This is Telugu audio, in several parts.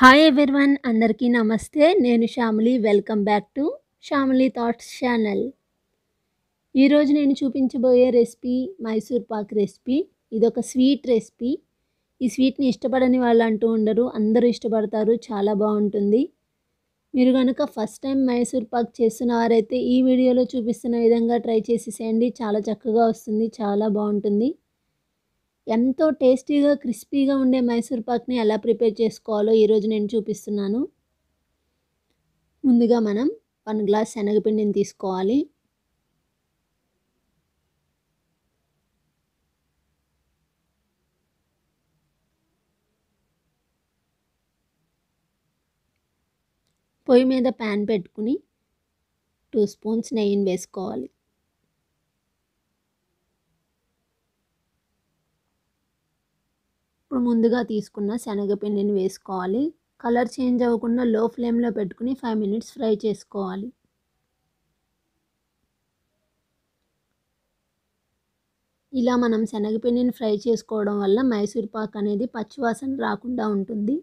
హాయ్ ఎవరివన్ అందరికీ నమస్తే. నేను Shyamili. Welcome back to Shyamili thoughts channel ఈరోజు నేను చూపించబోయే రెసిపీ మైసూర్ పాక్ రెసిపీ ఇదొక స్వీట్ రెసిపీ ఈ స్వీట్ని ఇష్టపడని వాళ్ళు అంటూ ఉండరు. అందరూ ఇష్టపడతారు. చాలా బాగుంటుంది. మీరు కనుక ఫస్ట్ టైం మైసూర్ పాక్ చేస్తున్న వారైతే ఈ వీడియోలో చూపిస్తున్న విధంగా ట్రై చేసేసేయండి చాలా చక్కగా వస్తుంది. చాలా బాగుంటుంది. ఎంతో టేస్టీగా క్రిస్పీగా ఉండే మైసూర్ పాక్ని ఎలా ప్రిపేర్ చేసుకోవాలో ఈరోజు నేను చూపిస్తున్నాను. ముందుగా మనం వన్ గ్లాస్ శనగపిండిని తీసుకోవాలి. పొయ్యి మీద ప్యాన్ పెట్టుకుని టూ స్పూన్స్ నెయ్యిని వేసుకోవాలి. ఇప్పుడు ముందుగా తీసుకున్న శనగపిండిని వేసుకోవాలి. కలర్ చేంజ్ అవ్వకుండా లో ఫ్లేమ్లో పెట్టుకుని ఫైవ్ మినిట్స్ ఫ్రై చేసుకోవాలి. ఇలా మనం శనగపిండిని ఫ్రై చేసుకోవడం వల్ల మైసూర్ పాక్ అనేది పచ్చివాసన రాకుండా ఉంటుంది.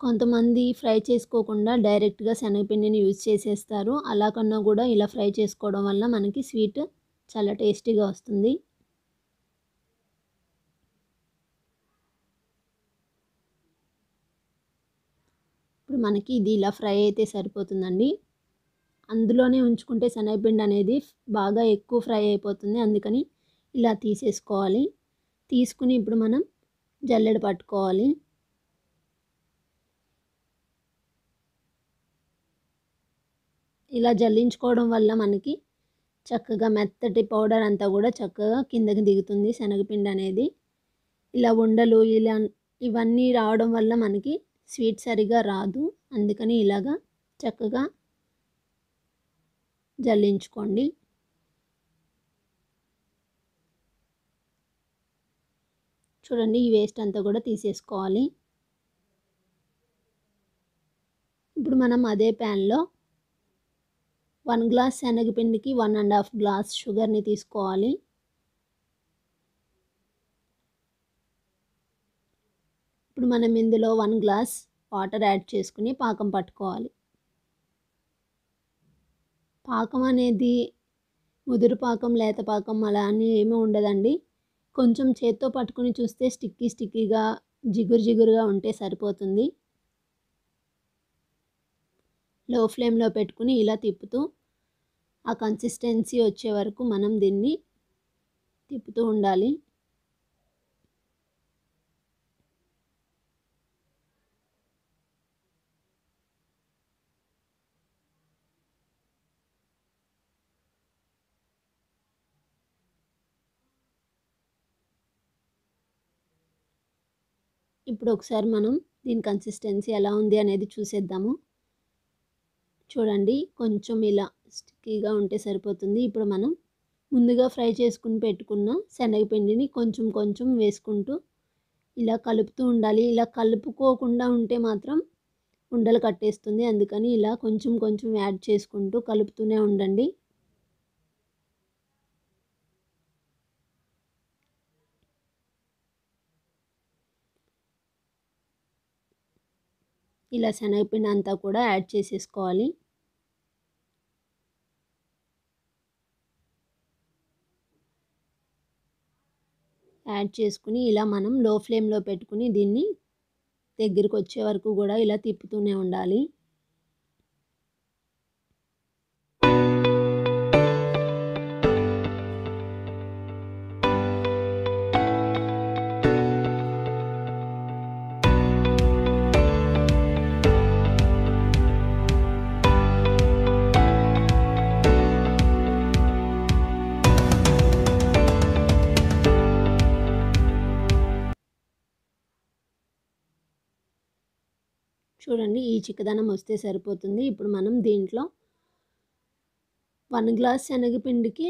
కొంతమంది ఫ్రై చేసుకోకుండా డైరెక్ట్గా శనగపిండిని యూజ్ చేసేస్తారు. అలా కన్నా కూడా ఇలా ఫ్రై చేసుకోవడం వల్ల మనకి స్వీట్ చాలా టేస్టీగా వస్తుంది. ఇప్పుడు మనకి ఇది ఇలా ఫ్రై అయితే సరిపోతుందండి. అందులోనే ఉంచుకుంటే శనగపిండి అనేది బాగా ఎక్కువ ఫ్రై అయిపోతుంది. అందుకని ఇలా తీసేసుకోవాలి. తీసుకుని ఇప్పుడు మనం జల్లెడ పట్టుకోవాలి. ఇలా జల్లించుకోవడం వల్ల మనకి చక్కగా మెత్తటి పౌడర్ అంతా కూడా చక్కగా కిందకి దిగుతుంది శనగపిండి అనేది. ఇలా ఉండలు ఇలా ఇవన్నీ రావడం వల్ల మనకి స్వీట్ సరిగా రాదు. అందుకని ఇలాగా చక్కగా జల్లించుకోండి. చూడండి ఈ వేస్ట్ అంతా కూడా తీసేసుకోవాలి. ఇప్పుడు మనం అదే ప్యాన్లో వన్ గ్లాస్ శనగపిండికి వన్ అండ్ హాఫ్ గ్లాస్ షుగర్ని తీసుకోవాలి. ఇప్పుడు మనం ఇందులో వన్ గ్లాస్ వాటర్ యాడ్ చేసుకుని పాకం పట్టుకోవాలి. పాకం అనేది ముదురు పాకం లేత పాకం అలా అని ఏమీ ఉండదండి. కొంచెం చేత్తో పట్టుకుని చూస్తే స్టిక్కీ స్టిక్కీగా జిగురు జిగురుగా ఉంటే సరిపోతుంది. లో ఫ్లేమ్లో పెట్టుకుని ఇలా తిప్పుతూ ఆ కన్సిస్టెన్సీ వచ్చే వరకు మనం దీన్ని తిప్పుతూ ఉండాలి. ఇప్పుడు ఒకసారి మనం దీని కన్సిస్టెన్సీ ఎలా ఉంది అనేది చూసేద్దాము. చూడండి కొంచెం ఇలా స్టిక్కీగా ఉంటే సరిపోతుంది. ఇప్పుడు మనం ముందుగా ఫ్రై చేసుకుని పెట్టుకున్న శనగపిండిని కొంచెం కొంచెం వేసుకుంటూ ఇలా కలుపుతూ ఉండాలి. ఇలా కలుపుకోకుండా ఉంటే మాత్రం ఉండలు కట్టేస్తుంది. అందుకని ఇలా కొంచెం కొంచెం యాడ్ చేసుకుంటూ కలుపుతూనే ఉండండి. ఇలా శనగపిండి అంతా కూడా యాడ్ చేసేసుకోవాలి. యాడ్ చేసుకుని ఇలా మనం లో ఫ్లేమ్లో పెట్టుకుని దీన్ని దగ్గరికి వచ్చే వరకు కూడా ఇలా తిప్పుతూనే ఉండాలి. చూడండి ఈ చిక్కదనం వస్తే సరిపోతుంది. ఇప్పుడు మనం దీంట్లో వన్ గ్లాస్ శనగపిండికి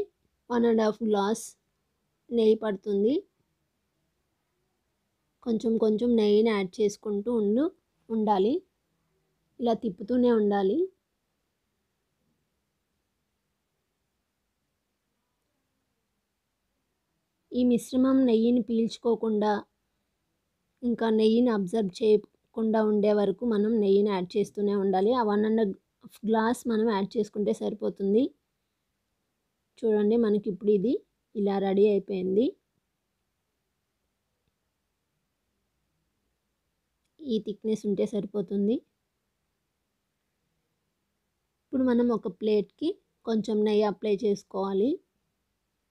వన్ అండ్ హాఫ్ గ్లాస్ నెయ్యి పడుతుంది. కొంచెం కొంచెం నెయ్యిని యాడ్ చేసుకుంటూ ఉండు ఉండాలి. ఇలా తిప్పుతూనే ఉండాలి. ఈ మిశ్రమం నెయ్యిని పీల్చుకోకుండా ఇంకా నెయ్యిని అబ్జర్వ్ చేయకుండా ఉండే వరకు మనం నెయ్యిని యాడ్ చేస్తూనే ఉండాలి. ఆ వన్ అండ్ గ్లాస్ మనం యాడ్ చేసుకుంటే సరిపోతుంది. చూడండి మనకి ఇప్పుడు ఇది ఇలా రెడీ అయిపోయింది. ఈ థిక్నెస్ ఉంటే సరిపోతుంది. ఇప్పుడు మనం ఒక ప్లేట్కి కొంచెం నెయ్యి అప్లై చేసుకోవాలి.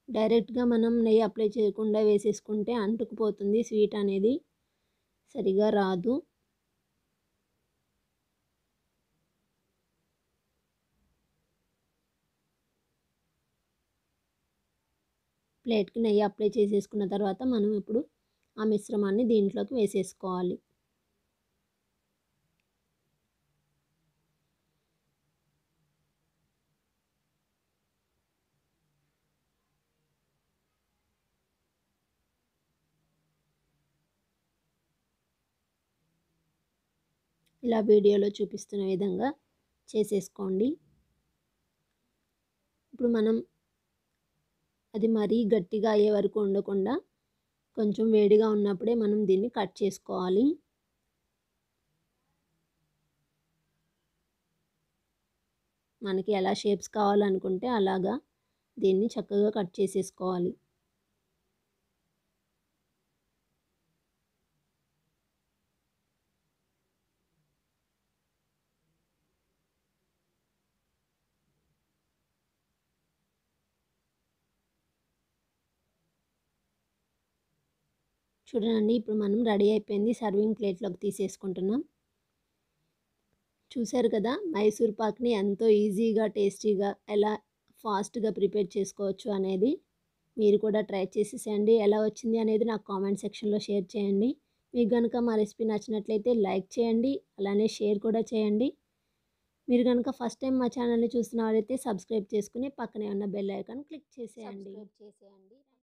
డైరెక్ట్గా మనం నెయ్యి అప్లై చేయకుండా వేసేసుకుంటే అంటుకుపోతుంది. స్వీట్ అనేది సరిగా రాదు. ప్లేట్కి నెయ్యి అప్లై చేసేసుకున్న తర్వాత మనం ఇప్పుడు ఆ మిశ్రమాన్ని దీంట్లోకి వేసేసుకోవాలి. ఇలా వీడియోలో చూపిస్తున్న విధంగా చేసేసుకోండి. ఇప్పుడు మనం అది మరీ గట్టిగా అయ్యే వరకు ఉండకుండా కొంచెం వేడిగా ఉన్నప్పుడే మనం దీన్ని కట్ చేసుకోవాలి. మనకి ఎలా షేప్స్ కావాలనుకుంటే అలాగా దీన్ని చక్కగా కట్ చేసేసుకోవాలి. చూడండి ఇప్పుడు మనం రెడీ అయిపోయింది సర్వింగ్ ప్లేట్లోకి తీసేసుకుంటున్నాం. చూశారు కదా మైసూర్ పాక్ని ఎంతో ఈజీగా టేస్టీగా ఎలా ఫాస్ట్గా ప్రిపేర్ చేసుకోవచ్చు అనేది మీరు కూడా ట్రై చేసేసేయండి. ఎలా వచ్చింది అనేది నాకు కామెంట్ సెక్షన్లో షేర్ చేయండి. మీకు కనుక మా రెసిపీ నచ్చినట్లయితే లైక్ చేయండి అలానే షేర్ కూడా చేయండి. మీరు కనుక ఫస్ట్ టైం మా ఛానల్ని చూస్తున్నవారైతే సబ్స్క్రైబ్ చేసుకుని పక్కనే ఉన్న బెల్ ఐకాన్ క్లిక్ చేసేయండి. చేసేయండి.